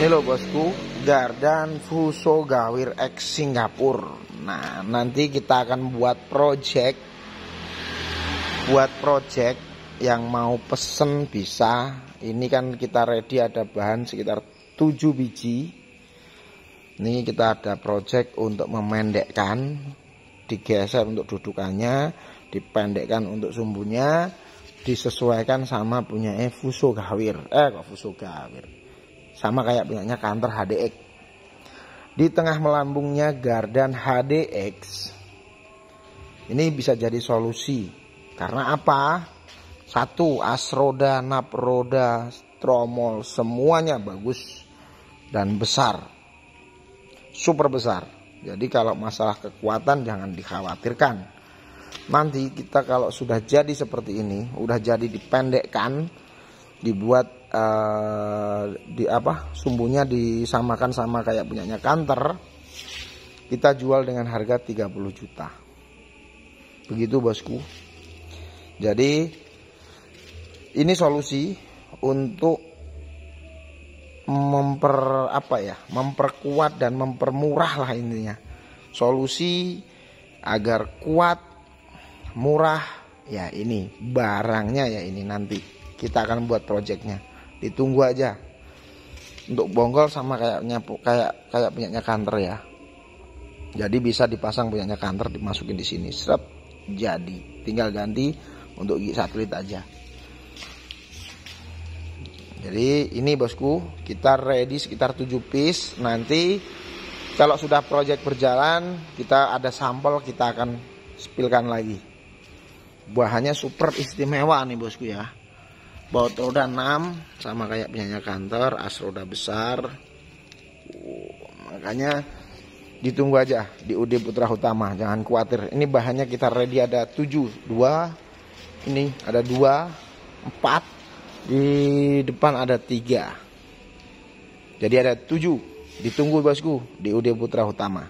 Ini loh bosku, Gardan Fuso Gawir X Singapura. Nah, nanti kita akan buat project buat project yang mau pesen bisa. Ini kan kita ready ada bahan sekitar 7 biji. Ini kita ada project untuk memendekkan, digeser untuk dudukannya, dipendekkan untuk sumbunya, disesuaikan sama punya Fuso Gawir. Eh kok Fuso Gawir sama kayak punyanya kantor HDX di tengah melambungnya Gardan HDX ini bisa jadi solusi. Karena apa? Satu as roda nap roda tromol semuanya bagus dan besar. Super besar. Jadi kalau masalah kekuatan jangan dikhawatirkan. Nanti kita kalau sudah jadi seperti ini udah jadi dipendekkan dibuat uh, di apa sumbunya disamakan sama kayak punyanya kanter. Kita jual dengan harga 30 juta. Begitu bosku. Jadi ini solusi untuk memper apa ya memperkuat dan mempermurah lah intinya. Solusi agar kuat murah ya ini barangnya ya ini nanti. Kita akan buat projectnya ditunggu aja. Untuk bonggol sama kayaknya kayak kayak punyanya kantor ya. Jadi bisa dipasang punyanya kantor dimasukin di sini. Serap jadi. Tinggal ganti untuk gigi satelit aja. Jadi ini bosku kita ready sekitar 7 piece. Nanti kalau sudah project berjalan kita ada sampel kita akan spilkan lagi. Bahannya super istimewa nih bosku ya baut roda 6 sama kayak punyanya kantor as roda besar. Uh, makanya ditunggu aja di UD Putra Utama jangan khawatir. Ini bahannya kita ready ada 7 2 ini ada 2 4 di depan ada 3 jadi ada 7 ditunggu bosku di UD Putra Utama